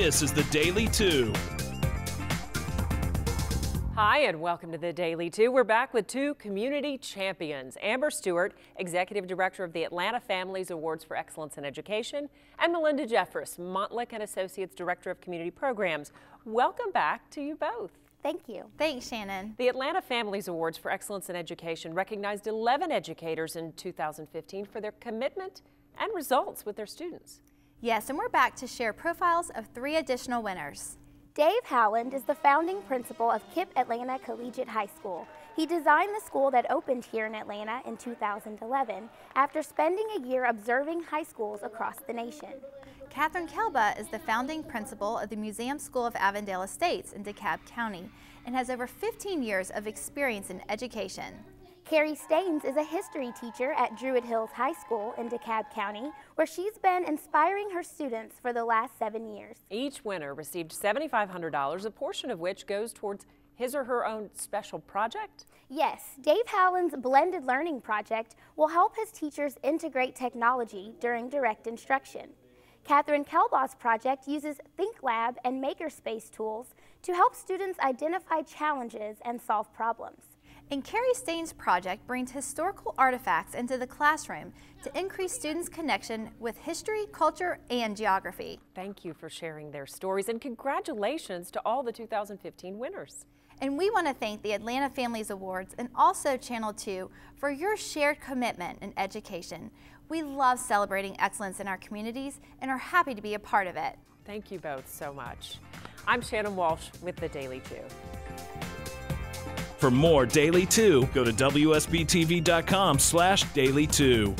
This is the Daily 2. Hi, and welcome to the Daily 2. We're back with two community champions Amber Stewart, Executive Director of the Atlanta Families Awards for Excellence in Education, and Melinda Jeffress, Montlick and Associates Director of Community Programs. Welcome back to you both. Thank you. Thanks, Shannon. The Atlanta Families Awards for Excellence in Education recognized 11 educators in 2015 for their commitment and results with their students. Yes, and we're back to share profiles of three additional winners. Dave Howland is the founding principal of KIPP Atlanta Collegiate High School. He designed the school that opened here in Atlanta in 2011 after spending a year observing high schools across the nation. Katherine Kelbaugh is the founding principal of the Museum School of Avondale Estates in DeKalb County and has over 15 years of experience in education. Carrie Staines is a history teacher at Druid Hills High School in DeKalb County, where she's been inspiring her students for the last seven years. Each winner received $7,500, a portion of which goes towards his or her own special project? Yes, Dave Howland's Blended Learning Project will help his teachers integrate technology during direct instruction. Katherine Kelbaugh's project uses ThinkLab and Makerspace tools to help students identify challenges and solve problems. And Carrie Staines' project brings historical artifacts into the classroom to increase students' connection with history, culture, and geography. Thank you for sharing their stories and congratulations to all the 2015 winners. And we want to thank the Atlanta Families Awards and also Channel 2 for your shared commitment in education. We love celebrating excellence in our communities and are happy to be a part of it. Thank you both so much. I'm Shannon Walshe with the Daily 2. For more Daily 2, go to WSBTV.com slash Daily 2.